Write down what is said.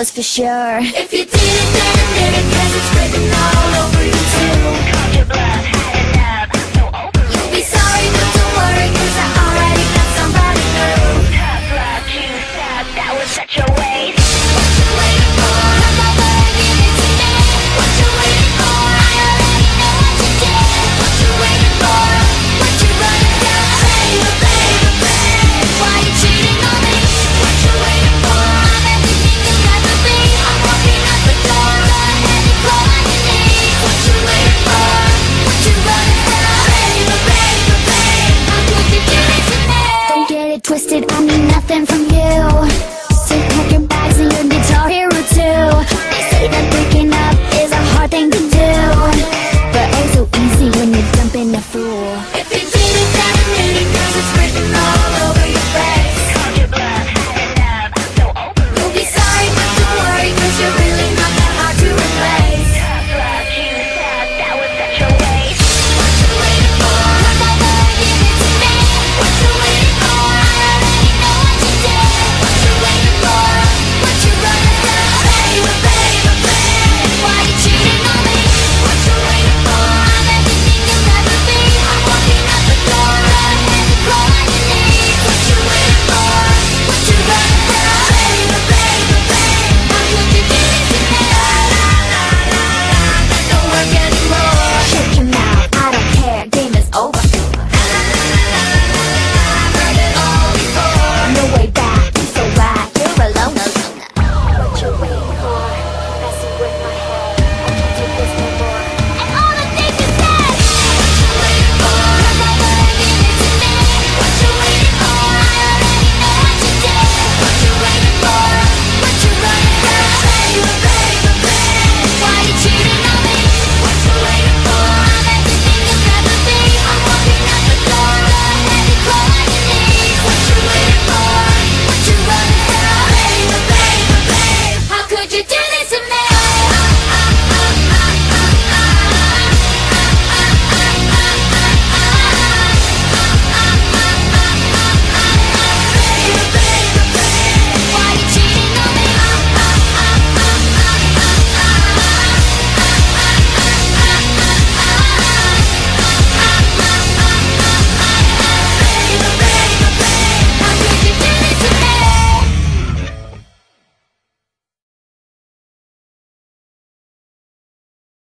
was for sure If you did it then, did it it's written all over you too twisted. I need nothing from you.